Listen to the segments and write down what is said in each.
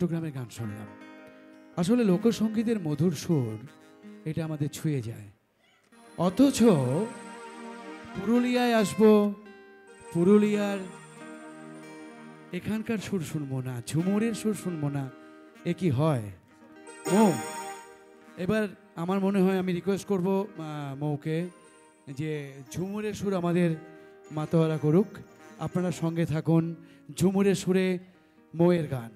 চট্টগ্রামের গান শুনলাম। আসলে লোকসঙ্গীতের মধুর সুর এটা আমাদের ছুঁয়ে যায়। অথচ পুরুলিয়ায় আসব, পুরুলিয়ার এখানকার সুর শুনব না, ঝুমুরের সুর শুনব না, এ কি হয়? ও এবার আমার মনে হয় আমি রিকোয়েস্ট করব মৌকে যে ঝুমুরের সুর আমাদের মাতোয়ারা করুক। আপনারা সঙ্গে থাকুন, ঝুমুরের সুরে মৌয়ের গান।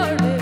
started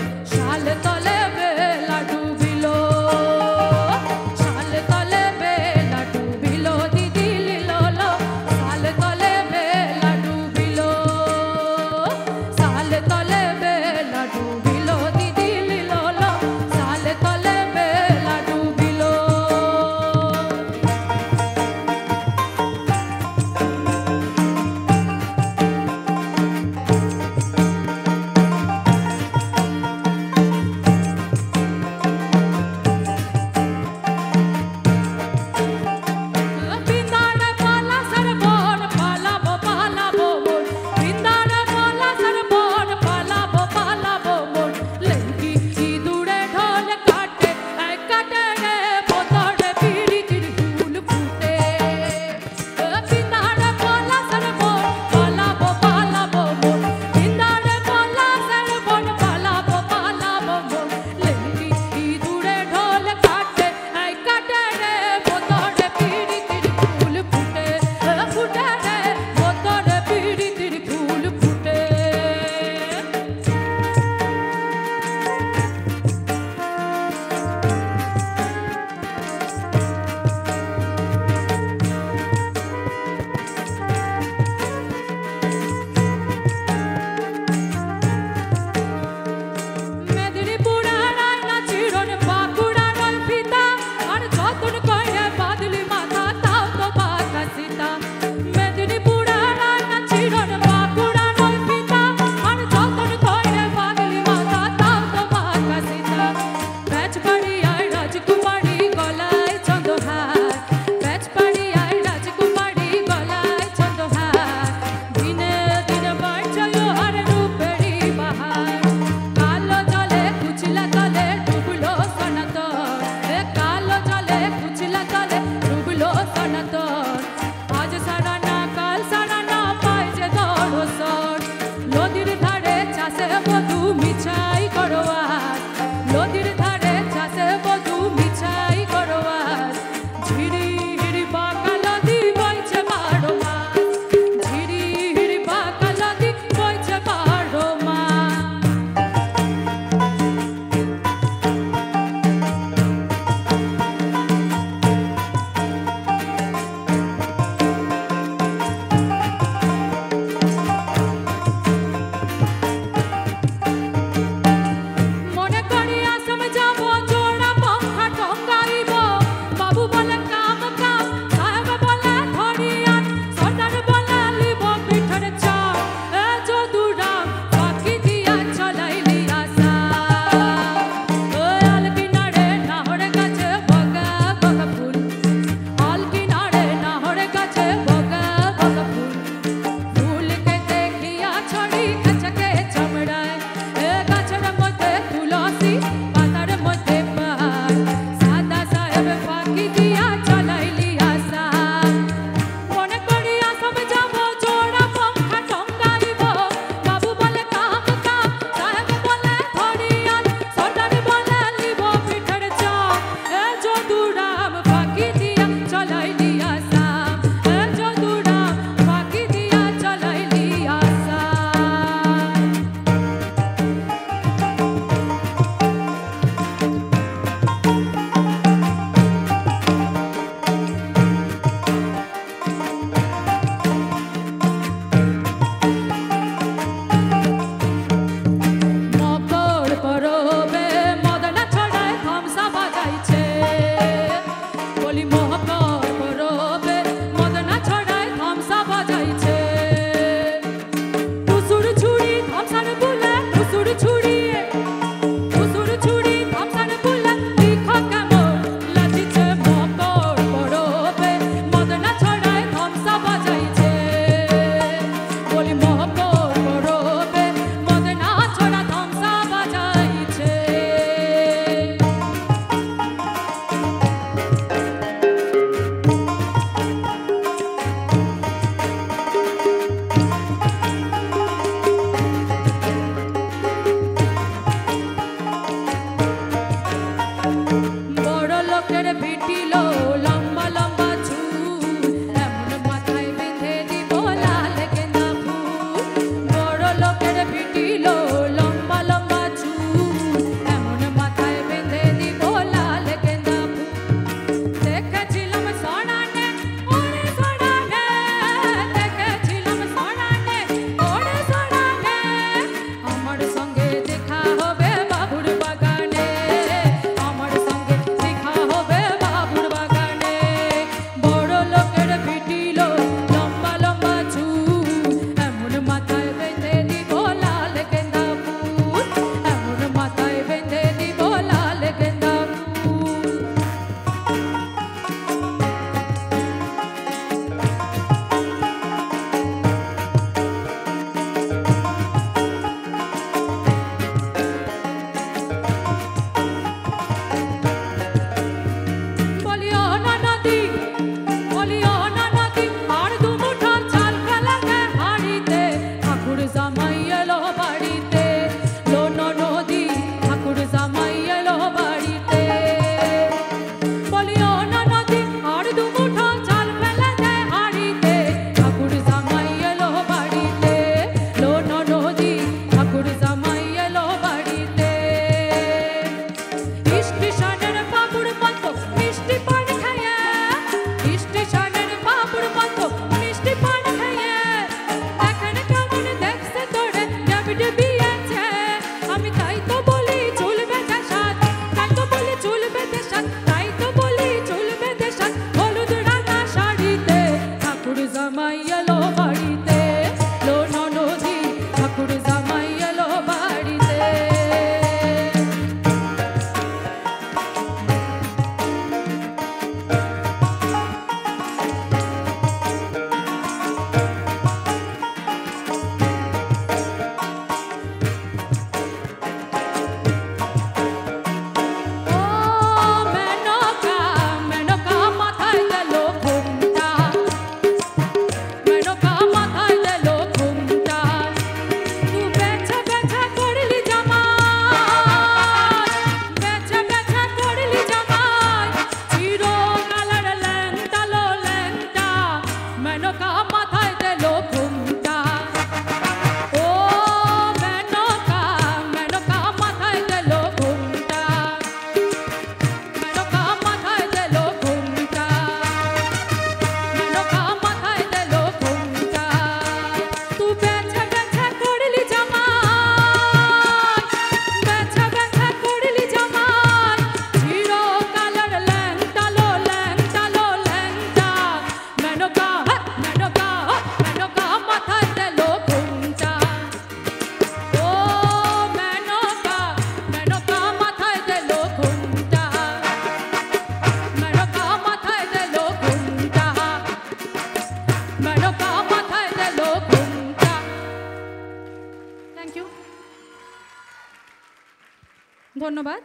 ধন্যবাদ।